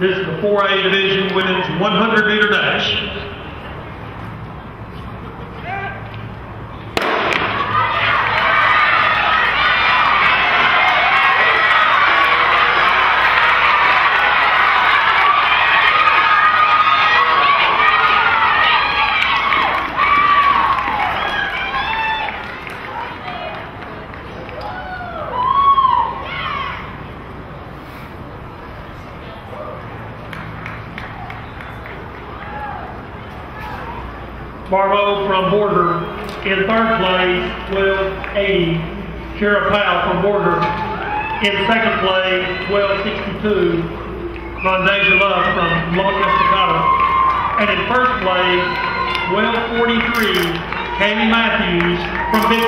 This is the 4A Division Women's 100 meter dash. Barlow from Borger in third place, 1280. Shara Powell from Borger in second place, 1262. Rondasia Love from Los Estacado. And in first place, 1243, Tammy Matthews from Big.